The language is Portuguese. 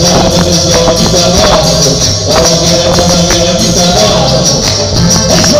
Pode dar, pode dar, pode dar, pode dar, pode dar, pode dar,